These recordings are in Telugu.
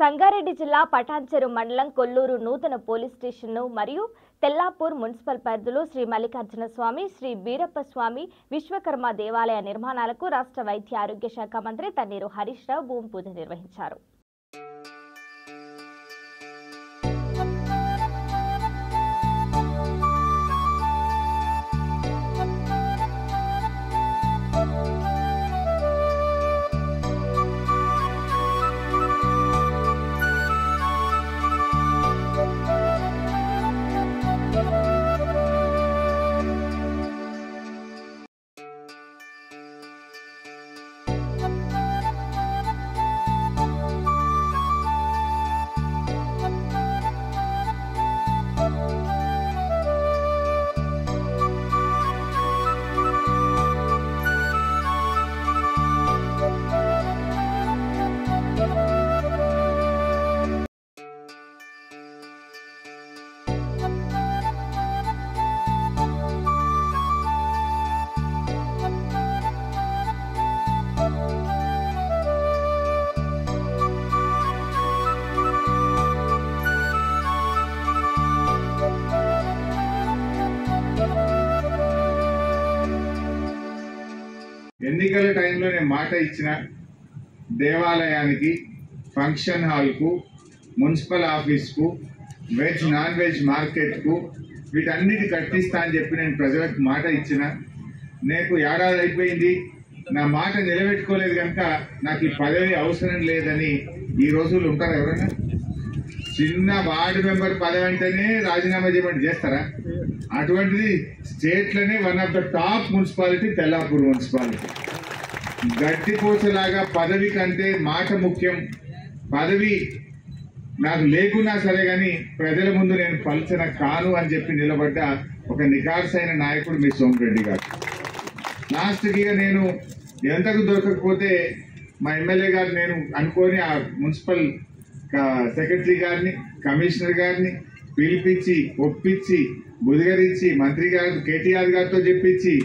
సంగారెడ్డి జిల్లా పటాన్చెరు మండలం కొల్లూరు నూతన పోలీస్ స్టేషన్ను మరియు తెల్లాపూర్ మున్సిపల్ పరిధిలో శ్రీ మల్లికార్జున స్వామి శ్రీ వీరప్ప స్వామి విశ్వకర్మ దేవాలయ నిర్మాణాలకు రాష్ట్ర వైద్య ఆరోగ్య శాఖ మంత్రి తన్నీరు హరీష్ రావు భూమి పూజ నిర్వహించారు. ఎన్నికల టైంలో నేను మాట ఇచ్చిన దేవాలయానికి ఫంక్షన్ హాల్కు మున్సిపల్ ఆఫీస్కు వెజ్ నాన్ వెజ్ మార్కెట్కు వీటన్నిటి కట్టిస్తా అని చెప్పి నేను ప్రజలకు మాట ఇచ్చిన. నాకు ఏడాది అయిపోయింది. నా మాట నిలబెట్టుకోలేదు కనుక నాకు ఈ పదవి అవసరం లేదని ఈ రోజులు ఉంటారు ఎవరైనా చిన్న వార్డు మెంబర్ పదవి అంటేనే రాజీనామా చేయమని చేస్తారా? అటువంటిది స్టేట్లోనే one of the top municipality Tellapur municipality. గట్టిపోసలాగా పదవి కంటే మాట ముఖ్యం. పదవి నాకు లేకున్నా సరే కానీ ప్రజల ముందు నేను పలిచిన కాను అని చెప్పి నిలబడ్డ ఒక నికార్సైన నాయకుడు మీ సోమరెడ్డి గారు. లాస్ట్గా నేను ఎంతకు దొరకకపోతే మా ఎమ్మెల్యే గారు నేను అనుకొని ఆ మున్సిపల్ సెక్రటరీ గారిని కమిషనర్ గారిని పిలిపించి ఒప్పించి బుధిగరించి మంత్రి గారు కేటీఆర్ గారితో చెప్పించి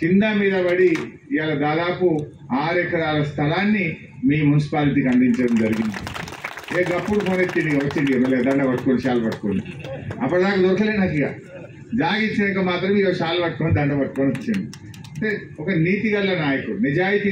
కింద మీద పడి ఇవాళ దాదాపు ఆరు ఎకరాల స్థలాన్ని మీ మున్సిపాలిటీకి అందించడం జరిగింది. ఏ గప్పుడు ఫోన్ వచ్చింది. ఇక దండ పట్టుకొని షాల్ పట్టుకొని. అప్పటిదాకా దొరకలే నాకు ఇక. జాగిచ్చినాక మాత్రం ఇక షాల్ పట్టుకొని దండ పట్టుకొని వచ్చింది. అంటే ఒక నీతి గల నాయకుడు నిజాయితీ